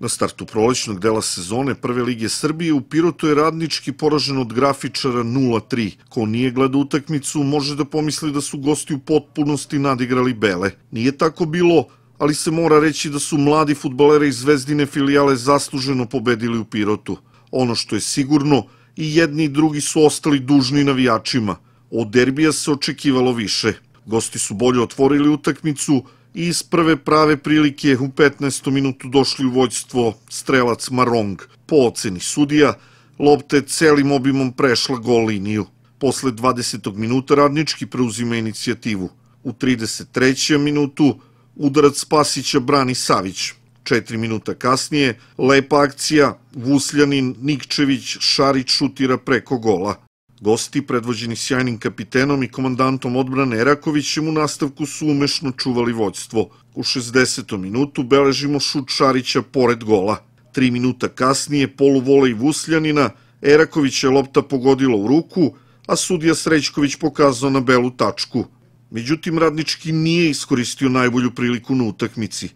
Na startu prolećnog dela sezone Prve lige Srbije u Pirotu je radnički poražen od grafičara 0-3. Ko nije gleda utakmicu može da pomisli da su gosti u potpunosti nadigrali Bele. Nije tako bilo, ali se mora reći da su mladi futbolere iz Zvezdine filijale zasluženo pobedili u Pirotu. Ono što je sigurno, i jedni i drugi su ostali dužni navijačima. Od derbija se očekivalo više. Gosti su bolje otvorili utakmicu, iz prve prave prilike u 15. minutu došli u vođstvo strelac Marong. Po oceni sudija, lopta je celim obimom prešla gol liniju. Posle 20. minuta radnički preuzima inicijativu. U 33. minutu udarac Spasića brani Savić. Četiri minuta kasnije, lepa akcija, Vusljanin, Nikčević, Šarić šutira preko gola. Gosti, predvođeni sjajnim kapitenom i komandantom odbrane Erakovićem, u nastavku su umešno čuvali vođstvo. U 60. minutu beležimo šut Šarića pored gola. Tri minuta kasnije poluvole i Vusljanina, Eraković je lopta pogodila u ruku, a sudija Srećković pokazao na belu tačku. Međutim, Radnički nije iskoristio najbolju priliku na utakmici.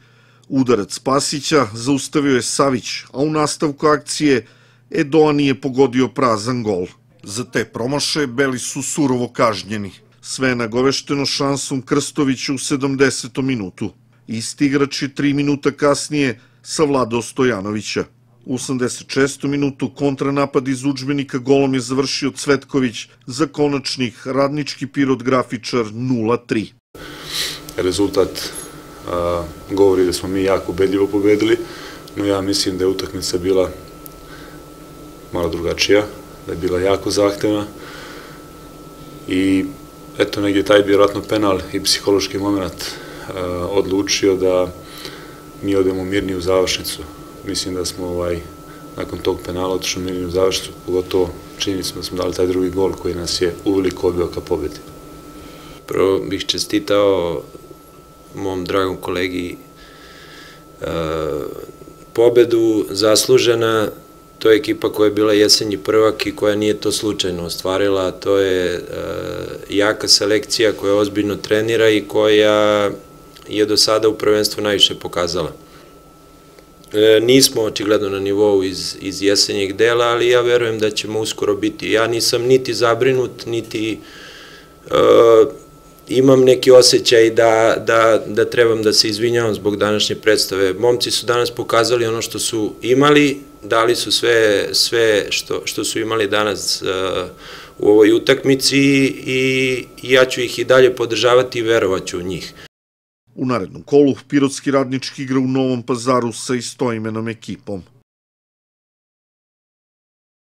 Udarac Spasića zaustavio je Savić, a u nastavku akcije Edoa nije pogodio prazan gol. Za te promaše Beli su surovo kažnjeni. Sve je nagovešteno šansom Krstovića u 70. minutu. Isti igrač je tri minuta kasnije savladao Stojanovića. U 86. minutu kontranapad iz učbenika golom je završio Cvetković za konačnih radnički pirot grafičar 0-3. Rezultat govori da smo mi jako ubedljivo pobedili, no ja mislim da je utakmica bila malo drugačija da je bila jako zahtevna i eto negdje taj vjerojatno penal i psihološki moment uh, odlučio da mi odemo mirni u završnicu. Mislim da smo ovaj, nakon tog penala otišli mirni u završnicu, pogotovo činjenicom da smo dali taj drugi gol koji nas je uveliko odbio ka pobedi. Prvo bih čestitao mom dragom kolegi uh, pobedu zaslužena to je ekipa koja je bila jesenji prvak i koja nije to slučajno ostvarila, to je e, jaka selekcija koja ozbiljno trenira i koja je do sada u prvenstvu najviše pokazala. E, nismo očigledno na nivou iz, iz jesenjeg dela, ali ja verujem da ćemo uskoro biti. Ja nisam niti zabrinut, niti e, imam neki osjećaj da, da, da trebam da se izvinjavam zbog današnje predstave. Momci su danas pokazali ono što su imali, dali su sve, sve što, što su imali danas uh, u ovoj utakmici i ja ću ih i dalje podržavati i verovaću u njih. U narednom kolu Pirotski radnički igra u Novom pazaru sa istoimenom ekipom.